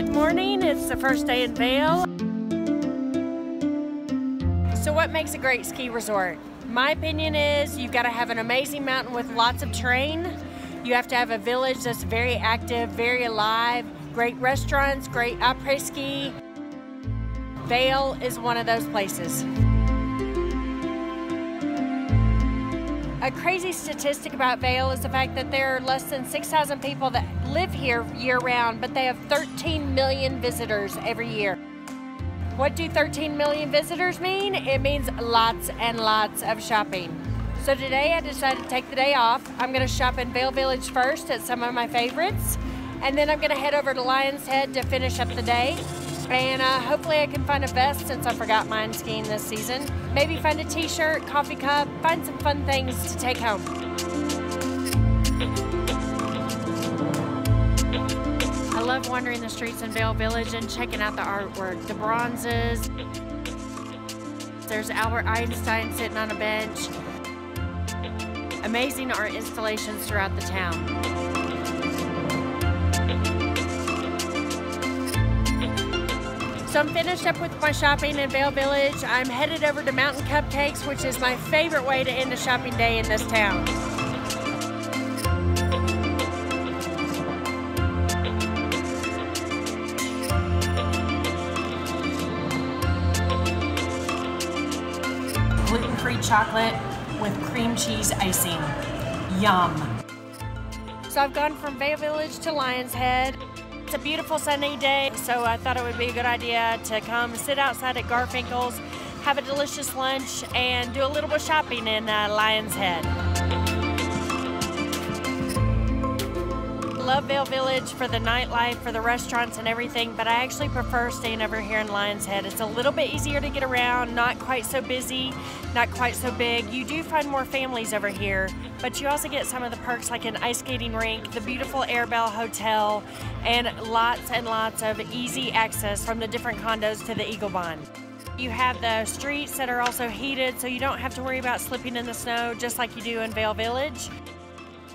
Good morning. It's the first day in Vail. So, what makes a great ski resort? My opinion is you've got to have an amazing mountain with lots of terrain. You have to have a village that's very active, very alive, great restaurants, great après ski. Vail is one of those places. A crazy statistic about Vail is the fact that there are less than 6,000 people that live here year round, but they have 13 million visitors every year. What do 13 million visitors mean? It means lots and lots of shopping. So today I decided to take the day off. I'm gonna shop in Vail Village first at some of my favorites, and then I'm gonna head over to Lionshead to finish up the day. And uh, hopefully I can find a vest since I forgot mine skiing this season. Maybe find a t-shirt, coffee cup, find some fun things to take home. I love wandering the streets in Vail Village and checking out the artwork, the bronzes. There's Albert Einstein sitting on a bench. Amazing art installations throughout the town. So I'm finished up with my shopping in Vail Village. I'm headed over to Mountain Cupcakes, which is my favorite way to end a shopping day in this town. Gluten-free chocolate with cream cheese icing. Yum. So I've gone from Vail Village to Lionshead. It's a beautiful sunny day, so I thought it would be a good idea to come sit outside at Garfinkel's, have a delicious lunch, and do a little bit of shopping in uh, Lionshead. Love Vail Village for the nightlife, for the restaurants and everything, but I actually prefer staying over here in Lionshead. It's a little bit easier to get around, not quite so busy, not quite so big. You do find more families over here, but you also get some of the perks like an ice skating rink, the beautiful Arrabelle Hotel, and lots and lots of easy access from the different condos to the Eagle Bahn. You have the streets that are also heated, so you don't have to worry about slipping in the snow just like you do in Vail Village.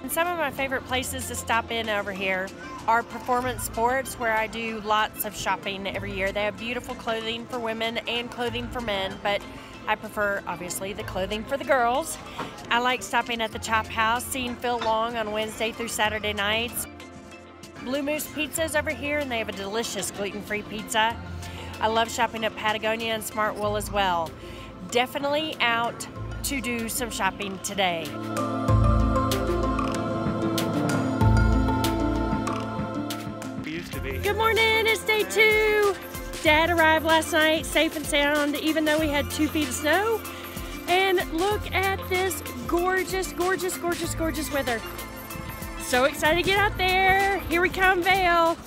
And some of my favorite places to stop in over here are Performance Sports, where I do lots of shopping every year. They have beautiful clothing for women and clothing for men, but I prefer, obviously, the clothing for the girls. I like stopping at the Chop House, seeing Phil Long on Wednesday through Saturday nights. Blue Moose Pizza's over here, and they have a delicious gluten-free pizza. I love shopping at Patagonia and Smartwool as well. Definitely out to do some shopping today. Good morning, it's day two. Dad arrived last night safe and sound, even though we had two feet of snow. And look at this gorgeous, gorgeous, gorgeous, gorgeous weather. So excited to get out there. Here we come, Vail.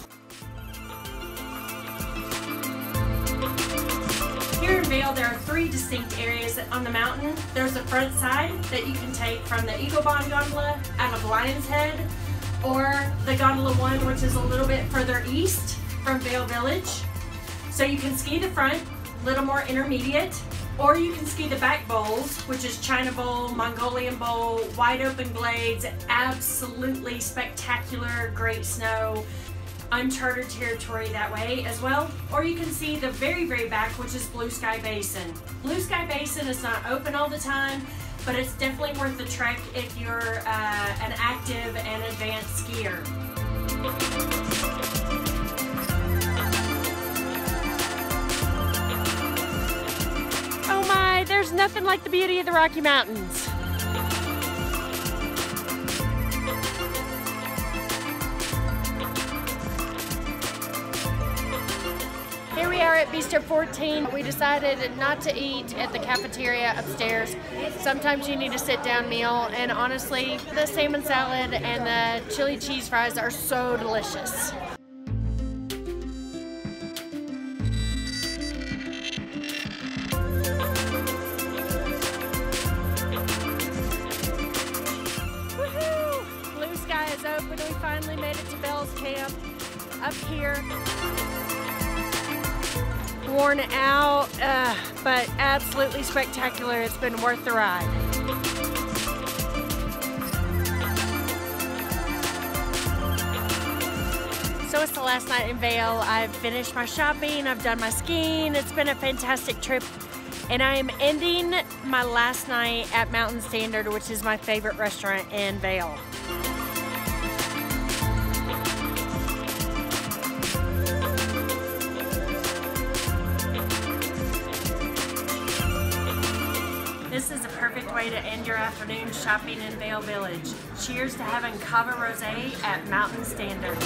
Here in Vail, there are three distinct areas on the mountain. There's the front side that you can take from the Eagle Bahn Gondola out of Lionshead or the Gondola 1, which is a little bit further east from Vail Village. So you can ski the front, a little more intermediate, or you can ski the back bowls, which is China Bowl, Mongolian Bowl, wide open glades, absolutely spectacular, great snow, uncharted territory that way as well. Or you can see the very, very back, which is Blue Sky Basin. Blue Sky Basin is not open all the time, but it's definitely worth the trek if you're uh, an active and advanced skier. Oh my, there's nothing like the beauty of the Rocky Mountains. We are at Bistro 14. We decided not to eat at the cafeteria upstairs. Sometimes you need a sit-down meal, and honestly, the salmon salad and the chili cheese fries are so delicious. Blue sky is open. We finally made it to Belle's Camp up here worn out, uh, but absolutely spectacular. It's been worth the ride. So it's the last night in Vail. I've finished my shopping, I've done my skiing. It's been a fantastic trip. And I am ending my last night at Mountain Standard, which is my favorite restaurant in Vail. Way to end your afternoon shopping in Vail Village. Cheers to having Cava Rosé at Mountain Standard.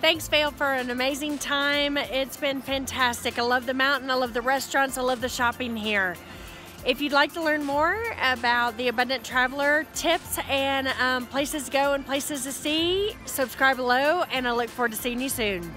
Thanks, Vail, for an amazing time. It's been fantastic. I love the mountain, I love the restaurants, I love the shopping here. If you'd like to learn more about the Abundant Traveler tips and um, places to go and places to see, subscribe below, and I look forward to seeing you soon.